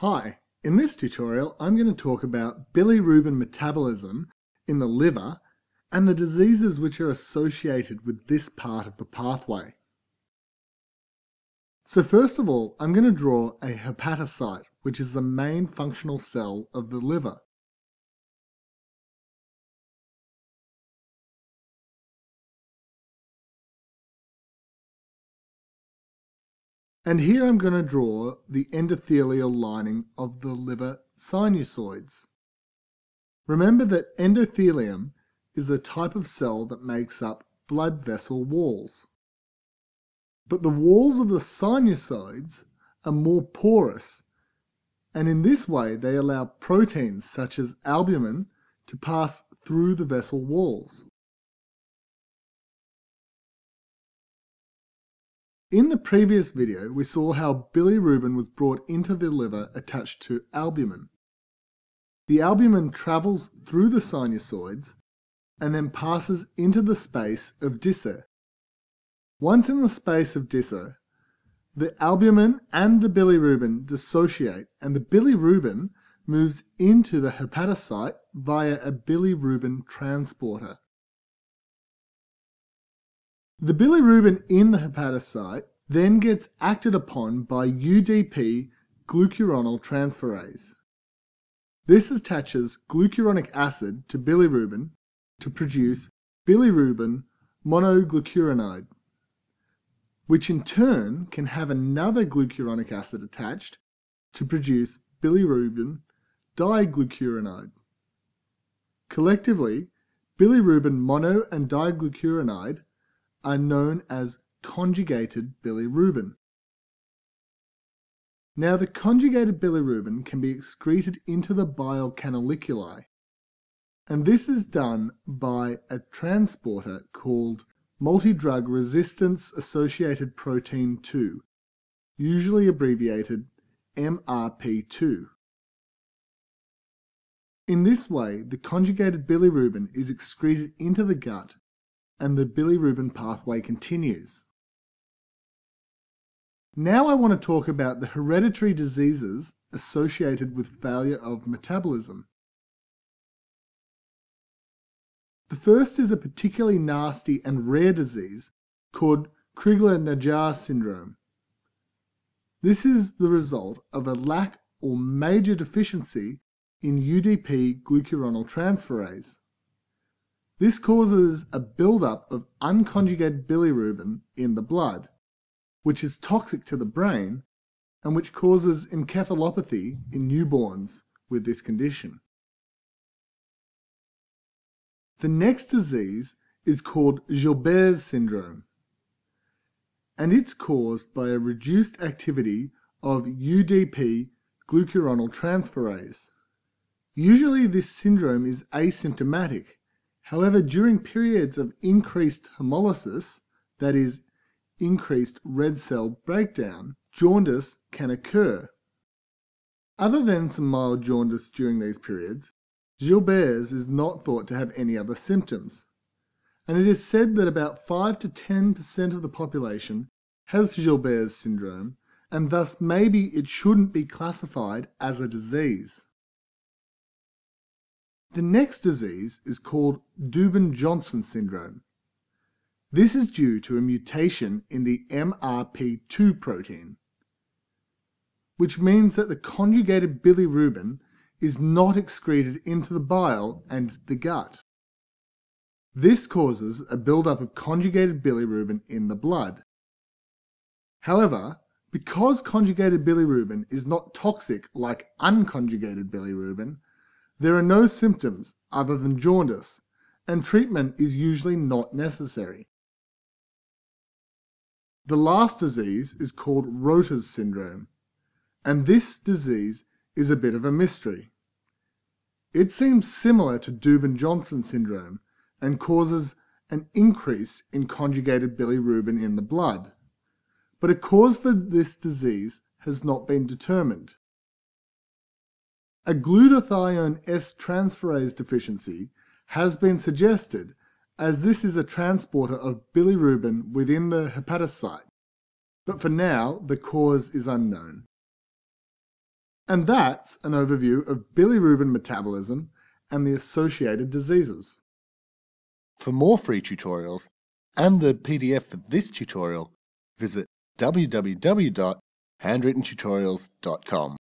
Hi, in this tutorial I'm going to talk about bilirubin metabolism in the liver and the diseases which are associated with this part of the pathway. So first of all, I'm going to draw a hepatocyte, which is the main functional cell of the liver. And here I'm going to draw the endothelial lining of the liver sinusoids. Remember that endothelium is the type of cell that makes up blood vessel walls. But the walls of the sinusoids are more porous, and in this way they allow proteins such as albumin to pass through the vessel walls. In the previous video, we saw how bilirubin was brought into the liver attached to albumin. The albumin travels through the sinusoids and then passes into the space of Disse. Once in the space of Disse, the albumin and the bilirubin dissociate and the bilirubin moves into the hepatocyte via a bilirubin transporter. The bilirubin in the hepatocyte then gets acted upon by UDP glucuronyl transferase. This attaches glucuronic acid to bilirubin to produce bilirubin monoglucuronide, which in turn can have another glucuronic acid attached to produce bilirubin diglucuronide. Collectively, bilirubin mono and diglucuronide are known as conjugated bilirubin. Now the conjugated bilirubin can be excreted into the bile canaliculi, and this is done by a transporter called multi-drug resistance associated protein 2, usually abbreviated MRP2. In this way, the conjugated bilirubin is excreted into the gut and the bilirubin pathway continues. Now I want to talk about the hereditary diseases associated with failure of metabolism. The first is a particularly nasty and rare disease called Crigler-Najjar syndrome. This is the result of a lack or major deficiency in UDP glucuronyl transferase. This causes a buildup of unconjugated bilirubin in the blood, which is toxic to the brain and which causes encephalopathy in newborns with this condition. The next disease is called Gilbert's syndrome, and it's caused by a reduced activity of UDP glucuronyl transferase. Usually this syndrome is asymptomatic However, during periods of increased hemolysis, that is, increased red cell breakdown, jaundice can occur. Other than some mild jaundice during these periods, Gilbert's is not thought to have any other symptoms. And it is said that about 5 to 10% of the population has Gilbert's syndrome, and thus maybe it shouldn't be classified as a disease. The next disease is called Dubin-Johnson syndrome. This is due to a mutation in the MRP2 protein, which means that the conjugated bilirubin is not excreted into the bile and the gut. This causes a buildup of conjugated bilirubin in the blood. However, because conjugated bilirubin is not toxic like unconjugated bilirubin, there are no symptoms other than jaundice, and treatment is usually not necessary. The last disease is called Rotor's syndrome, and this disease is a bit of a mystery. It seems similar to Dubin-Johnson syndrome and causes an increase in conjugated bilirubin in the blood, but a cause for this disease has not been determined. A glutathione S transferase deficiency has been suggested as this is a transporter of bilirubin within the hepatocyte, but for now the cause is unknown. And that's an overview of bilirubin metabolism and the associated diseases. For more free tutorials and the PDF for this tutorial, visit www.handwrittentutorials.com.